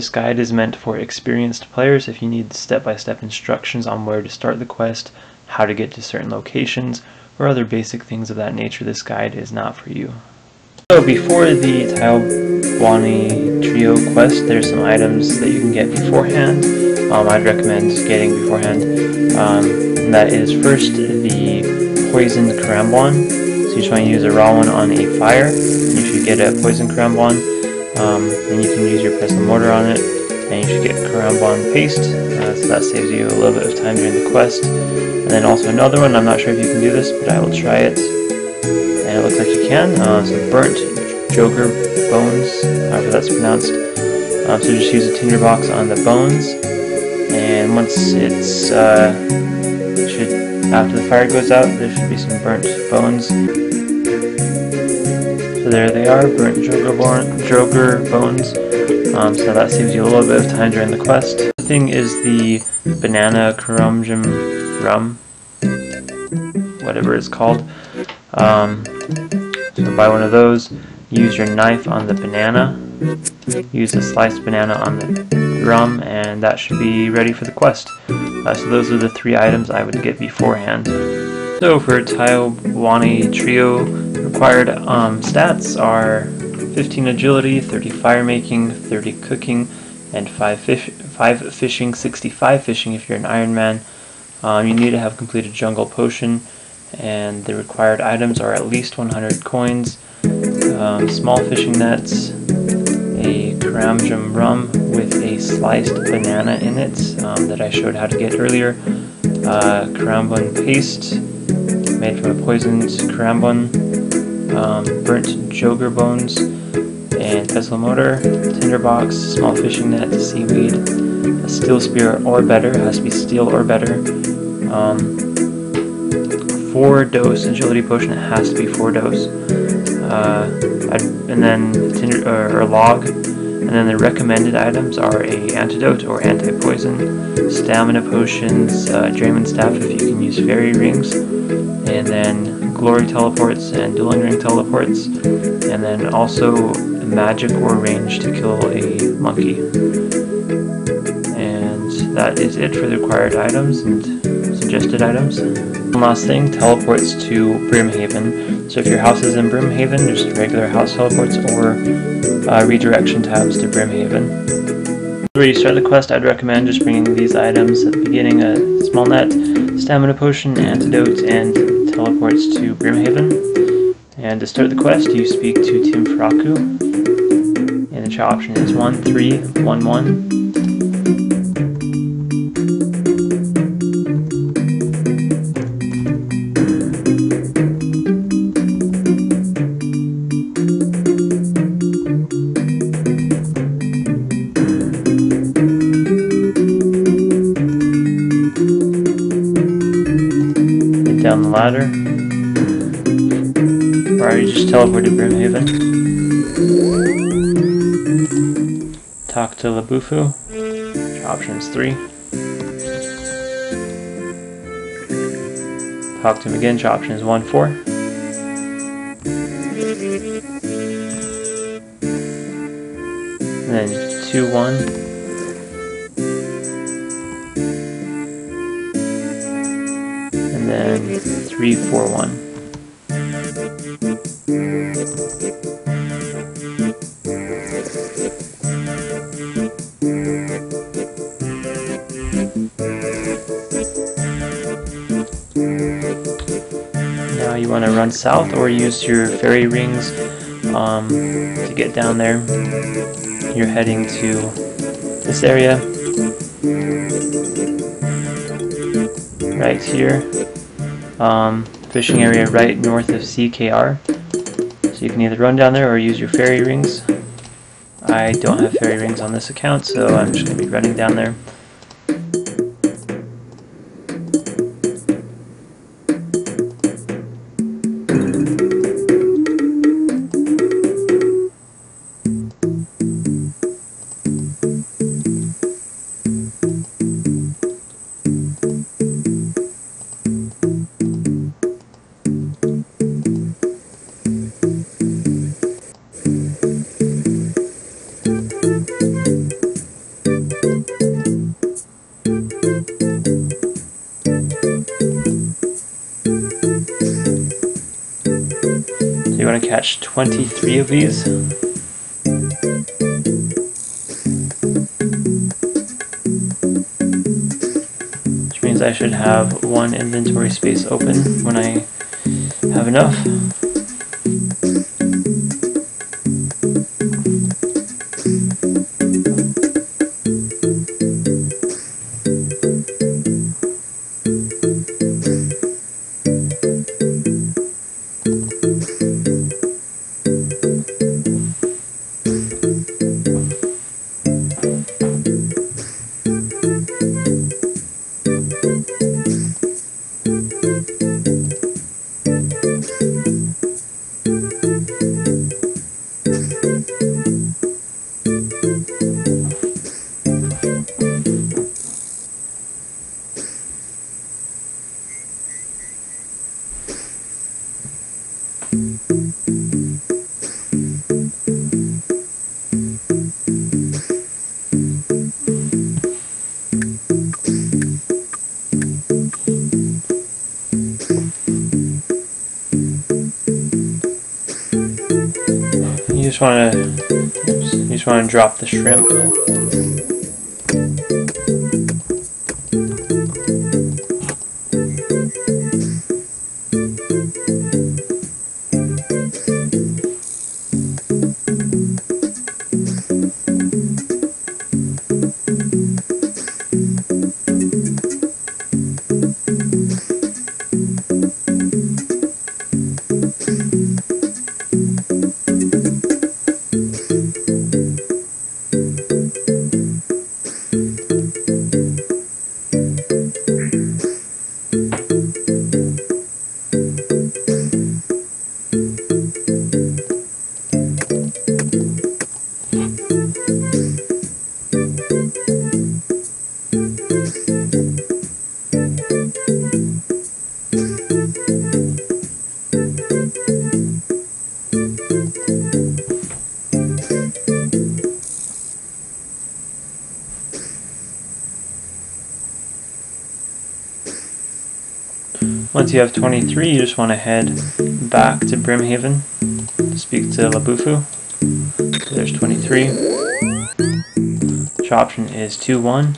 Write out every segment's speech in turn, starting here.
This guide is meant for experienced players if you need step-by-step -step instructions on where to start the quest, how to get to certain locations, or other basic things of that nature, this guide is not for you. So before the Tai Bwo Wannai Trio quest, there's some items that you can get beforehand. Um, I'd recommend getting beforehand. Um, that is first the poisoned Karambwan. So you just want to use a raw one on a fire. You should get a poisoned Karambwan. Um, then you can use your pestle mortar on it. And you should get Karambwan paste. Uh, so that saves you a little bit of time during the quest. And then also another one, I'm not sure if you can do this, but I will try it and it looks like you can. Uh, some burnt Jogre bones, however that's pronounced. Um, so just use a tinderbox on the bones, and once it's uh, should after the fire goes out, there should be some burnt bones. There they are, burnt Jogre, Jogre bones. Um, so that saves you a little bit of time during the quest. The thing is the banana Karamja rum, whatever it's called. Um, so buy one of those, use your knife on the banana, use a sliced banana on the rum, and that should be ready for the quest. Uh, so those are the three items I would get beforehand. So for Tai Bwo Wannai Trio, required um, stats are 15 agility, 30 fire making, 30 cooking, and 5, fish, 5 fishing, 65 fishing if you're an Iron Man. Um, you need to have completed jungle potion, and the required items are at least 100 coins, um, small fishing nets, a Karamja rum with a sliced banana in it um, that I showed how to get earlier, uh, Karambwan paste made from a poisoned Karambwan, um, burnt Jogre bones, and pestle mortar, tinderbox, small fishing net, seaweed, a steel spear or better, has to be steel or better, um, four dose agility potion. It has to be four dose. Uh, and then tinder, or, or log. And then the recommended items are a antidote or anti-poison, stamina potions, uh, Dramen staff if you can use fairy rings, and then glory teleports and dueling ring teleports, and then also magic or range to kill a monkey. And that is it for the required items and suggested items. One last thing, teleports to Brimhaven. So if your house is in Brimhaven, just regular house teleports or uh, redirection tabs to Brimhaven. Before you start the quest, I'd recommend just bringing these items at the beginning, a small net, stamina potion, antidote, and teleports to Brimhaven. And to start the quest, you speak to Timfraku, and the chat option is 1311. Down the ladder. Or are you just teleported Brimhaven? Talk to Lubufu. Options 3. Talk to him again. Options 1 4. And then 2 1. 341. Now you want to run south or use your fairy rings um, to get down there. You're heading to this area right here um, fishing area right north of CKR. So you can either run down there or use your fairy rings. I don't have fairy rings on this account, so I'm just going to be running down there. 23 of these. Which means I should have one inventory space open when I have enough. Want to, just want to drop the shrimp. Once you have 23, you just want to head back to Brimhaven to speak to Lubufu. So there's 23. Which option is 2-1.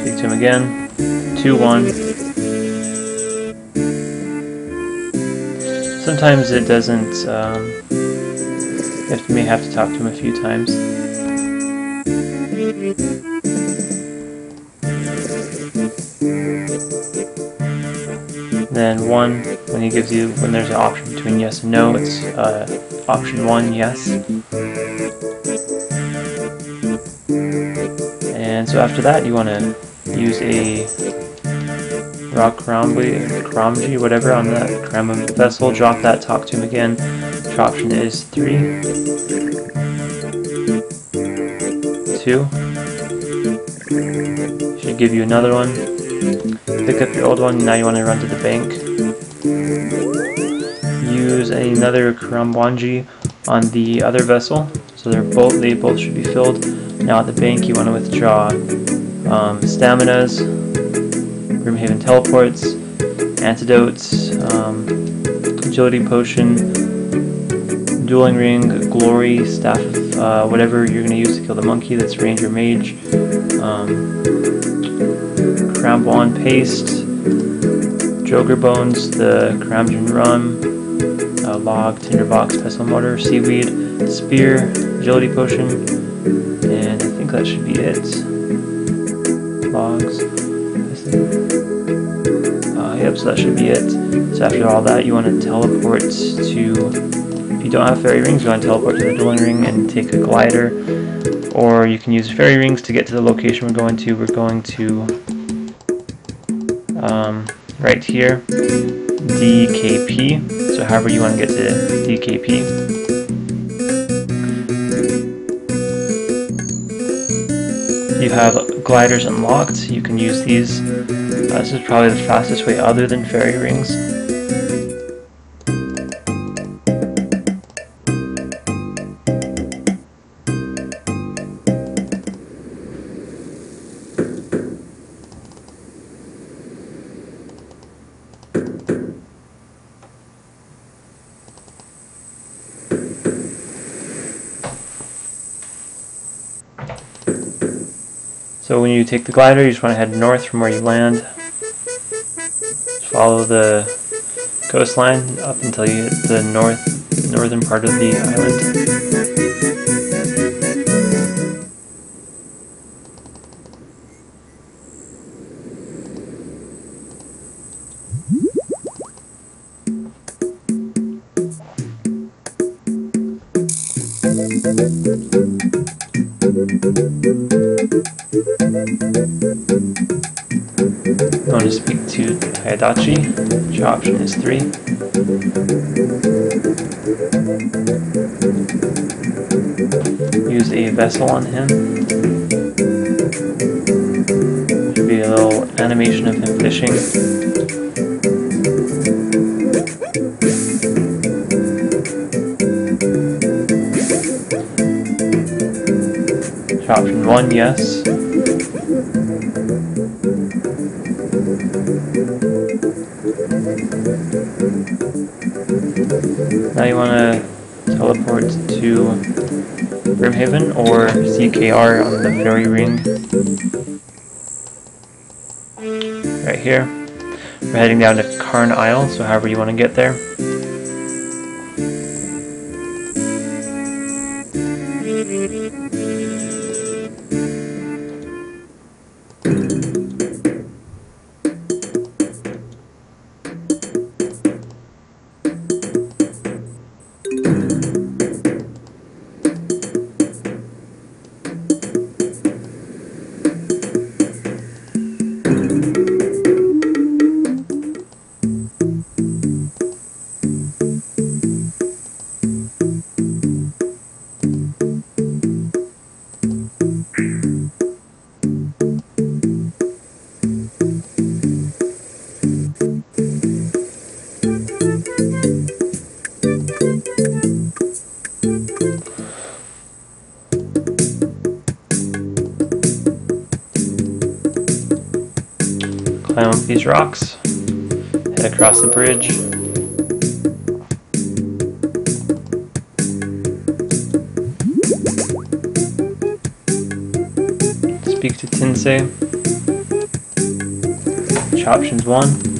Speak to him again. 2-1. Sometimes it doesn't, um, you may have to talk to him a few times. Then one, when he gives you, when there's an option between yes and no, it's uh, option one, yes. And so after that, you want to use a rock Krambi, Kramji, whatever, on that Kram vessel, drop that, talk to him again. Which option is three, two. Should give you another one. Pick up your old one, now you want to run to the bank. Use another Karambwanji on the other vessel, so they're both they both should be filled. Now at the bank you want to withdraw um, staminas, Brimhaven teleports, antidotes, um, agility potion, dueling ring, glory, staff uh, whatever you're going to use to kill the monkey that's ranger mage. Um, Karambwan paste, Jogre bones, the Karamja rum, uh, log, tinderbox, pestle mortar, seaweed, spear, agility potion, and I think that should be it. Logs. Uh, yep, so that should be it. So after all that, you want to teleport to, if you don't have fairy rings, you want to teleport to the dueling ring and take a glider, or you can use fairy rings to get to the location we're going to. We're going to um, right here, DKP. So however you want to get to DKP. You have gliders unlocked, you can use these. Uh, this is probably the fastest way other than fairy rings. So when you take the glider, you just want to head north from where you land. Just follow the coastline up until you hit the north northern part of the island. I want to speak to Tiadeche, which option is 3. Use a vessel on him. Should be a little animation of him fishing. Option 1, yes. Now you want to teleport to Brimhaven or CKR on the Fairy Ring. Right here. We're heading down to Cairn Isle, so however you want to get there. These rocks, head across the bridge. Speak to Tinsei. Which option's one?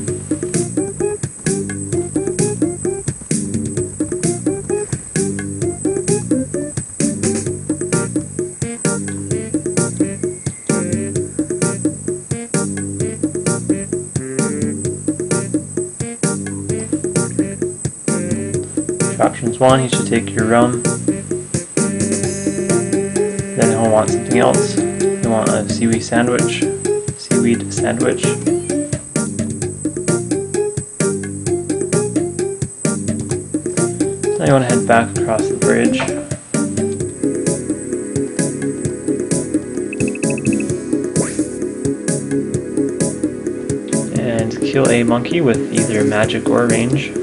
One, he should take your rum. Then he'll want something else. He'll want a seaweed sandwich. Seaweed sandwich. Now you want to head back across the bridge. And kill a monkey with either magic or range.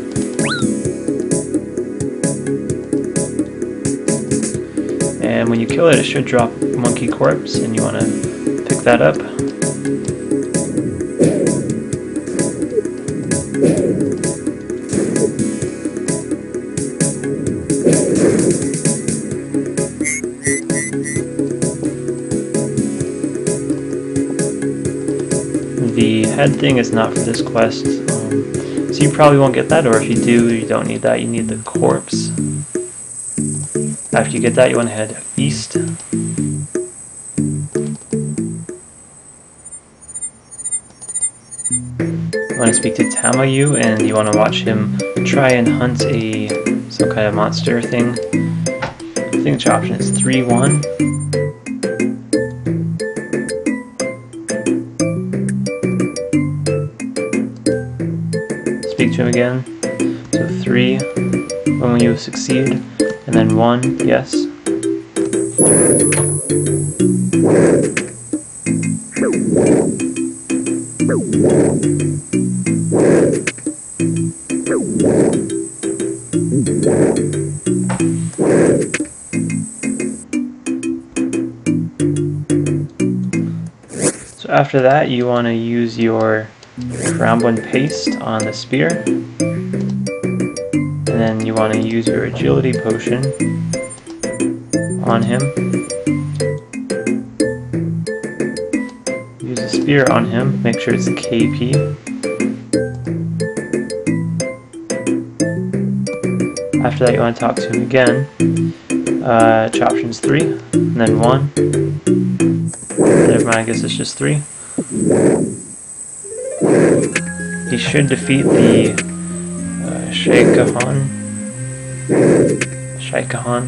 And when you kill it, it should drop monkey corpse, and you want to pick that up. The head thing is not for this quest, um, so you probably won't get that, or if you do, you don't need that, you need the corpse. After you get that, you want to head east. You want to speak to Tamayu, and you want to watch him try and hunt a some kind of monster thing. I think the option is 3-1. Speak to him again. So 3 when you succeed, and then 1, yes. So after that, you want to use your Ramblin paste on the spear. And then you want to use your agility potion on him. Use a spear on him, make sure it's KP. After that you want to talk to him again. Uh, options 3, and then 1. Never mind, I guess it's just 3. He should defeat the Shaikahan. Shaikahan.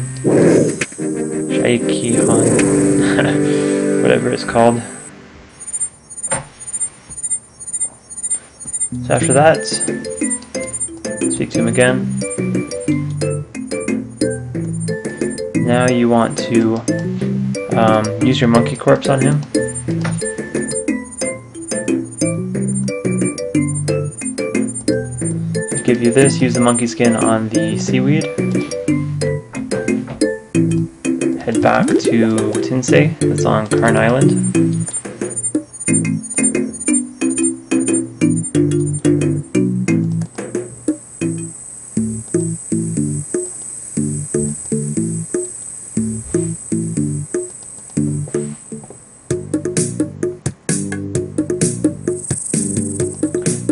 Shaikihan. Whatever it's called. So after that, speak to him again. Now you want to um, use your monkey corpse on him. You this, use the monkey skin on the seaweed. Head back to Tinsei, that's on Cairn Island.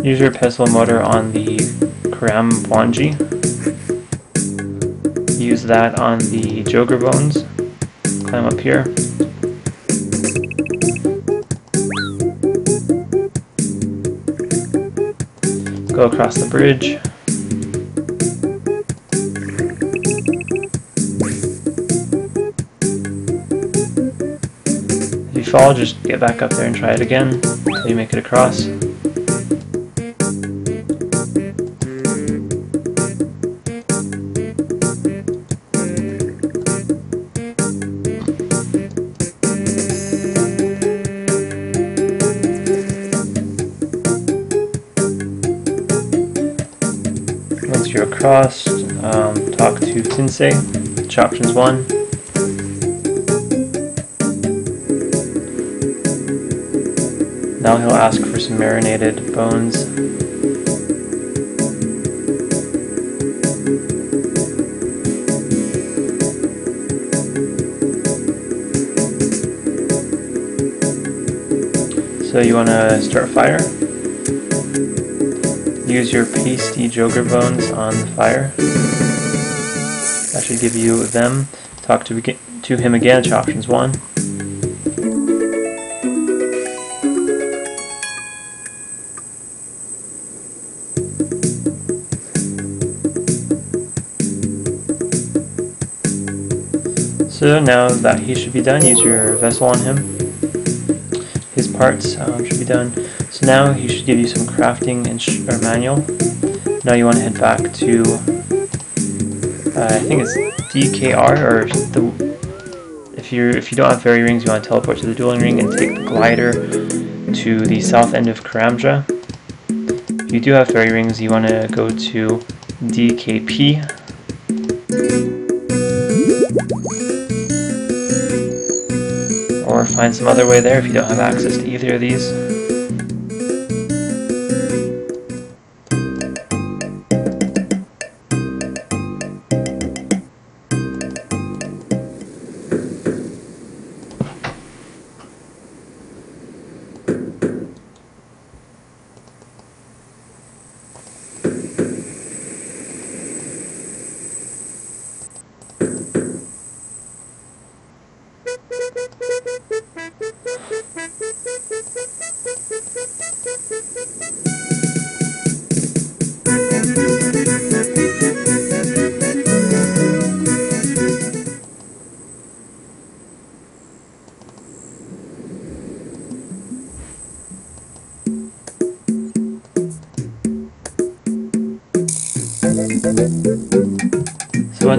Use your pestle mortar on the Karam Wanji. Use that on the Jogre bones. Climb up here. Go across the bridge. If you fall, just get back up there and try it again until you make it across. To Tinsei, options 1. Now he'll ask for some marinated bones. So you want to start fire? use your pasty Jogre bones on the fire. Should give you them. Talk to, to him again, options 1. So now that he should be done, use your vessel on him. His parts um, should be done. So now he should give you some crafting and or manual. Now you want to head back to, uh, I think it's DKR, or the, if you if you don't have fairy rings, you want to teleport to the dueling ring and take the glider to the south end of Karamja. If you do have fairy rings, you want to go to DKP. Or find some other way there if you don't have access to either of these.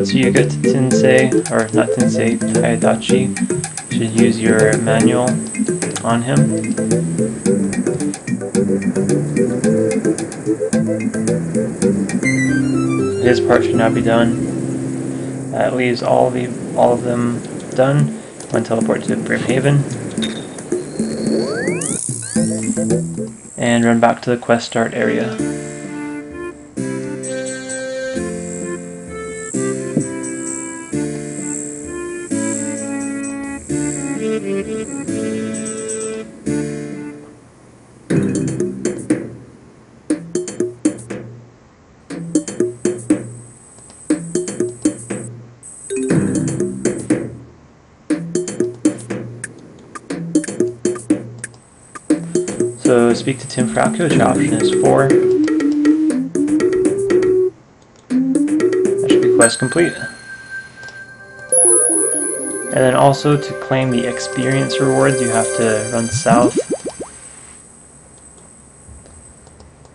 Once you get to Tinsei, or not Tinsei, Tiadeche, you should use your manual on him. His part should now be done. That leaves all of, the, all of them done. One teleport to Brimhaven. And run back to the quest start area. So speak to Timfraku, which option is 4. That should be quest complete. And then also to claim the experience rewards you have to run south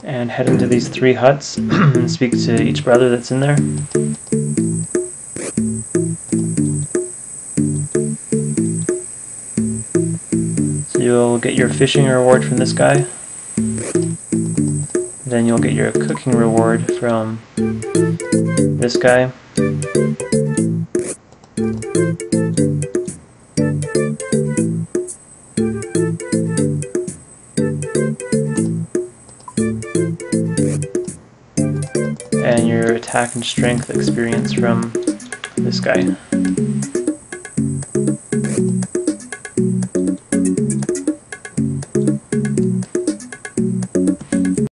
and head into these three huts and speak to each brother that's in there. So you'll get your fishing reward from this guy. Then you'll get your cooking reward from this guy. Attack and strength experience from this guy.